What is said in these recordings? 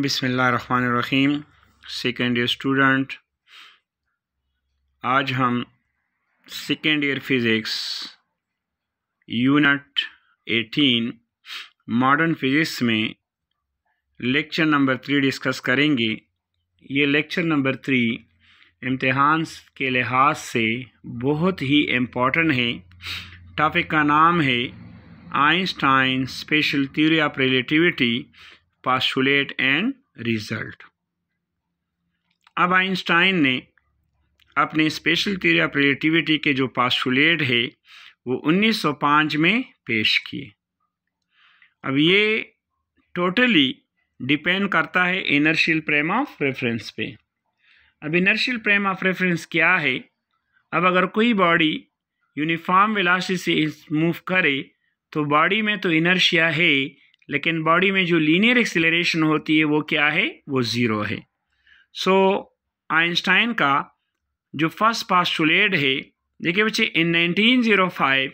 बिसमीम second year student आज हम second year physics unit 18 modern physics में लेक्चर नंबर थ्री डिस्कस करेंगे। ये लेक्चर नंबर थ्री इम्तहान के लिहाज से बहुत ही इम्पोर्टेंट है। टॉपिक का नाम है Einstein special theory of relativity postulate and result अब आइंस्टाइन ने अपने स्पेशल थ्योरी ऑफ़ रिलेटिविटी के जो पास्टुलेट है, वो 1905 में पेश किए। अब ये टोटली डिपेंड करता है इनर्शियल प्रेम ऑफ़ रेफरेंस पे। अब इनर्शियल प्रेम ऑफ़ रेफरेंस क्या है? अब अगर कोई बॉडी यूनिफॉर्म विलासी से मूव करे तो बॉडी में तो इनर्शिया है लेकिन बॉडी में जो लीनियर एक्सिलरेशन होती है वो क्या है? वो ज़ीरो है। सो so, आइंस्टाइन का जो फ़र्स्ट पास्टुलेट है देखिए बच्चे in 1905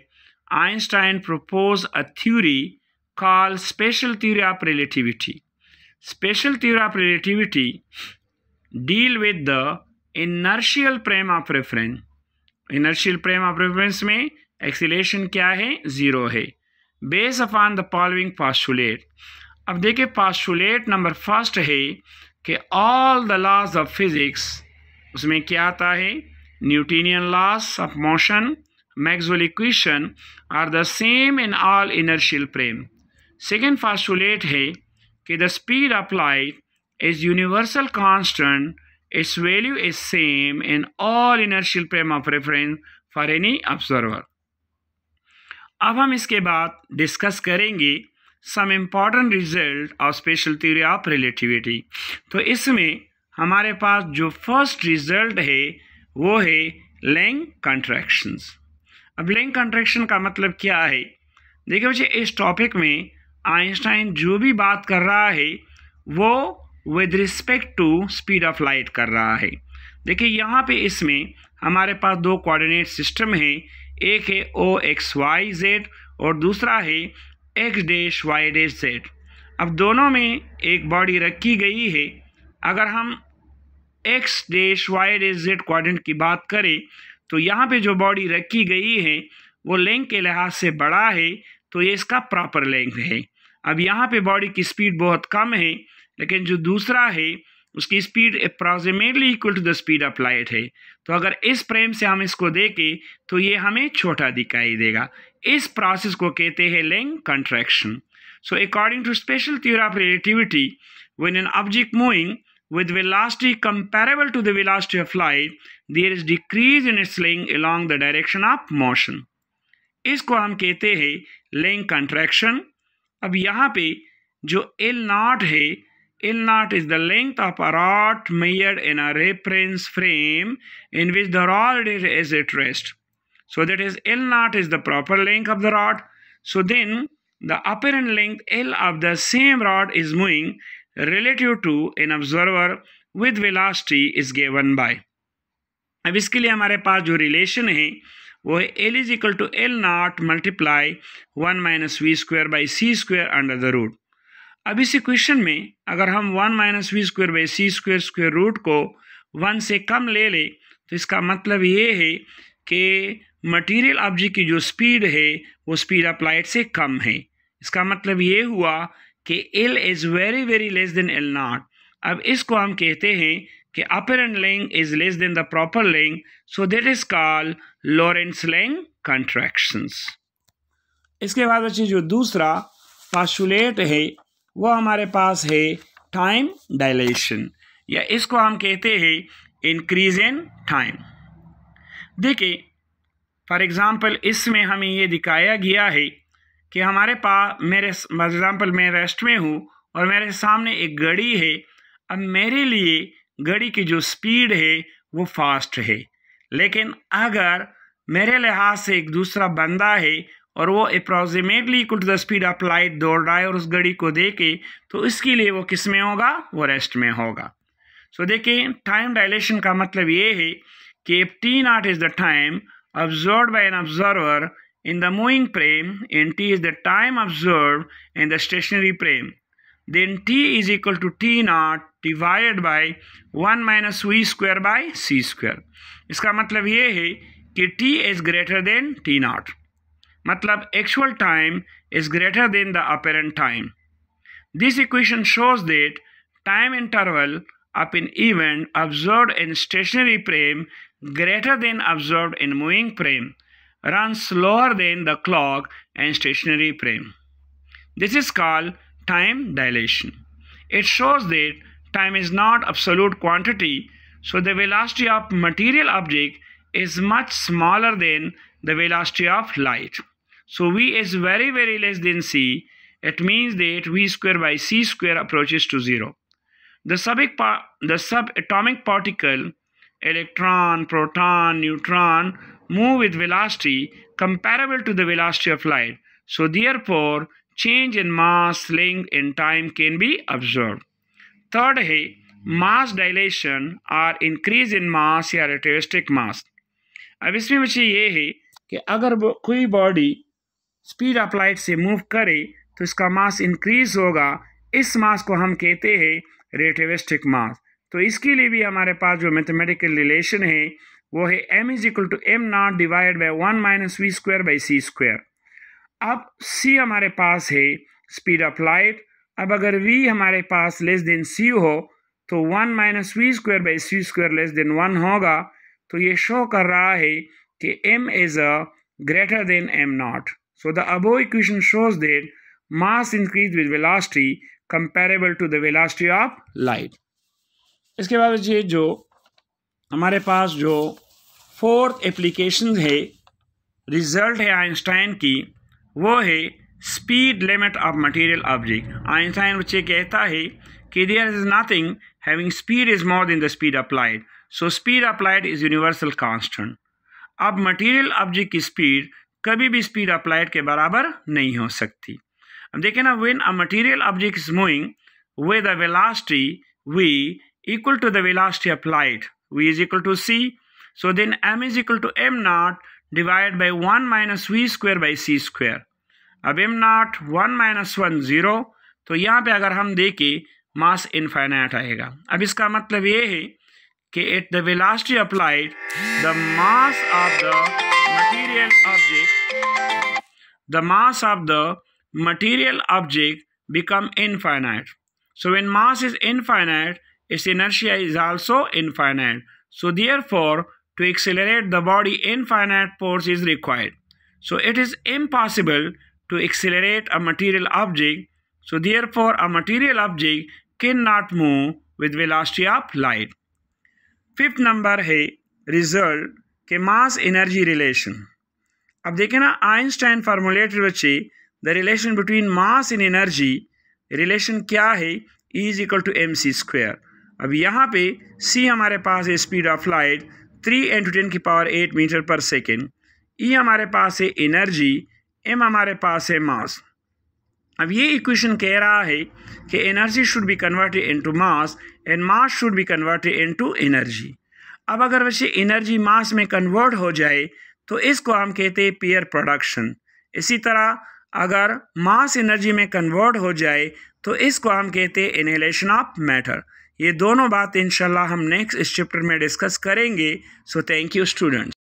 Einstein propose a theory call special theory of relativity special theory of relativity deal with the inertial frame of reference inertial frame of reference में एक्सिलेशन क्या है? Zero है। Base upon the following postulate अब देखिए postulate number first है कि all the laws of physics उसमें क्या आता है? Newtonian laws of motion Maxwell equation are the same in all inertial frame second postulate है कि the speed of light is universal constant its value is same in all inertial frame of reference for any observer. अब हम इसके बाद discuss करेंगे some important result of special theory of relativity तो इसमें हमारे पास जो फ़र्स्ट रिज़ल्ट है, वो है लेंग कंट्रैक्शंस अब लेंग कंट्रैक्शन का मतलब क्या है? देखिए बच्चे, इस टॉपिक में आइंस्टाइन जो भी बात कर रहा है, वो with respect to speed of light कर रहा है। देखिए, यहाँ पे इसमें हमारे पास दो कोऑर्डिनेट सिस्टम है एक है ओ एक्स वाई जेड और दूसरा है X dash Y dash Z अब दोनों में एक बॉडी रखी गई है। अगर हम X dash Y dash Z quadrant की बात करें तो यहाँ पे जो बॉडी रखी गई है, वो लेंथ के लिहाज से बड़ा है तो ये इसका प्रॉपर लेंथ है। अब यहाँ पे बॉडी की स्पीड बहुत कम है, लेकिन जो दूसरा है उसकी speed approximately equal to the speed of light है। तो अगर इस प्रेम से हम इसको देखें तो ये हमें छोटा दिखाई देगा। इस प्रोसेस को कहते हैं length contraction so according to special theory of relativity when an object moving with velocity comparable to the velocity of light there is decrease in its length along the direction of motion इसको हम कहते हैं length contraction अब यहाँ पे जो L naught है L naught is the length of a rod measured in a reference frame in which the rod is at rest. So that is L naught is the proper length of the rod. So then the apparent length L of the same rod is moving relative to an observer with velocity is given by. अब इसके लिए हमारे पास जो relation है वो है L is equal to L naught multiply one minus V square by C square under the root अब इस इक्वेशन में अगर हम one minus V square by C square square root को वन से कम ले ले तो इसका मतलब ये है कि मटेरियल ऑब्जेक्ट की जो स्पीड है, वो स्पीड ऑफ़ लाइट से कम है। इसका मतलब ये हुआ कि L is very very less than L naught अब इसको हम कहते हैं कि upper end length is less than the proper length so that is call Lorentz length contractions इसके बाद बच्चे जो दूसरा पास्टुलेट है वो हमारे पास है टाइम डायलेशन या इसको हम कहते हैं इंक्रीज इन टाइम देखिए फॉर एग्ज़ाम्पल इसमें हमें ये दिखाया गया है कि हमारे पास मेरे एग्ज़ाम्पल मैं रेस्ट में हूँ और मेरे सामने एक घड़ी है, अब मेरे लिए घड़ी की जो स्पीड है, वो फास्ट है. लेकिन अगर मेरे लिहाज से एक दूसरा बंदा है और वो approximately equal to the speed of light दौड़ रहा है और उस घड़ी को देखे तो इसके लिए वो किसमें होगा? वो रेस्ट में होगा। सो देखिए टाइम डायलेशन का मतलब ये है कि T naught is the time observe by an observer in the moving frame in T is the time observe in the stationary frame then t is equal to t naught divided by 1 minus v square by c square. इसका मतलब ये है कि t is greater than t naught मतलब actual time is greater than the apparent time this equation shows that time interval of an event observed in stationary frame greater than observed in moving frame runs slower than the clock and stationary frame. This is called time dilation. It shows that time is not absolute quantity, so the velocity of material object is much smaller than the velocity of light. So V is very very less than C. It means that V square by C square approaches to zero. The, subic the subatomic particle, electron, proton, neutron, move with velocity comparable to the velocity of light. So therefore, change in mass, length, and time can be observed. Third है mass dilation or increase in mass या relativistic mass. अब इसमें बच्चे ये है कि अगर कोई बॉडी स्पीड ऑफ़ लाइट से मूव करे तो इसका मास इंक्रीज होगा। इस मास को हम कहते हैं रेटिविस्टिक मास। तो इसके लिए भी हमारे पास जो मैथमेटिकल रिलेशन है, वो है M is equal to M naught divide by one minus V square by C square अब सी हमारे पास है स्पीड ऑफ़ लाइट अब अगर वी हमारे पास लेस देन सी हो तो one minus V square by C square less than one होगा। तो ये शो कर रहा है कि M is a greater than M naught so the above equation shows that mass increase with velocity comparable to the velocity of light इसके बाद ये जो हमारे पास जो फोर्थ एप्लीकेशन है रिज़ल्ट है आइंस्टाइन की, वो है speed limit of material object Einstein बच्चे कहता है कि there is nothing having speed is more than the speed applied so speed light is universal constant अब मटेरियल ऑब्जेक्ट की स्पीड कभी भी स्पीड ऑफ़ लाइट के बराबर नहीं हो सकती। अब देखें ना when a material object is moving with the velocity v equal to the velocity of light v is equal to c, so then m is equal to m naught divided by 1 minus v square by c square. अब m nought one minus one zero तो यहाँ पे अगर हम देखें मास infinite आएगा। अब इसका मतलब ये है कि at the velocity of light the mass of the material object, the mass of the material object become infinite. So when mass is infinite, its inertia is also infinite. So therefore, to accelerate the body, infinite force is required. So it is impossible to accelerate a material object. So therefore, a material object cannot move with velocity of light. Fifth number है result के mass energy relation. अब देखें ना Einstein formulated बच्चे the relation between mass in energy relation क्या है? Is equal to m c square अब यहाँ पे सी हमारे पास है speed of light three into ten की power eight metre per second e हमारे पास है एनर्जी एम हमारे पास है मास अब ये इक्वेशन कह रहा है कि energy should be converted into mass and mass should be converted into energy अब अगर वैसे एनर्जी मास में कन्वर्ट हो जाए तो इसको हम कहते हैं पेयर प्रोडक्शन इसी तरह अगर मास एनर्जी में कन्वर्ट हो जाए तो इसको हम कहते हैं इनहेलेशन ऑफ़ मैटर ये दोनों बात इंशाल्लाह हम नेक्स्ट इस चैप्टर में डिस्कस करेंगे. So thank you students